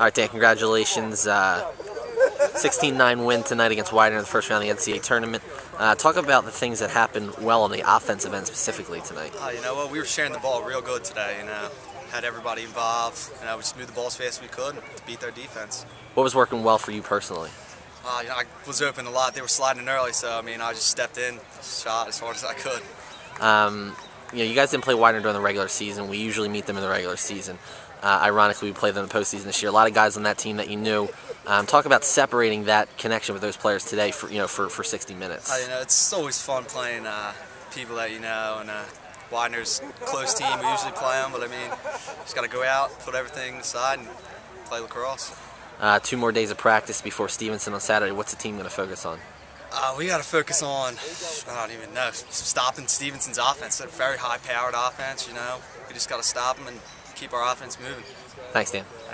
All right, Dan, congratulations. 16-9 win tonight against Widener in the first round of the NCAA tournament. Uh, talk about the things that happened well on the offensive end specifically tonight. Uh, you know what? We were sharing the ball real good today. You know, had everybody involved. You know, we just moved the ball as fast as we could to beat their defense. What was working well for you personally? Uh, you know, I was open a lot. They were sliding early, so I mean, I just stepped in, shot as hard as I could. Um, you know, you guys didn't play Widener during the regular season. We usually meet them in the regular season. Uh, ironically, we played them in the postseason this year. A lot of guys on that team that you knew. Um, talk about separating that connection with those players today for you know for, for 60 minutes. Uh, you know, it's always fun playing uh, people that you know, and uh, Widener's close team. We usually play them, but I mean, just got to go out, put everything aside, and play lacrosse. Uh, two more days of practice before Stevenson on Saturday. What's the team going to focus on? Uh, we got to focus on, I don't even know, stopping Stevenson's offense. A very high-powered offense, you know. We just got to stop them and keep our offense moving. Thanks, Dan. Thanks.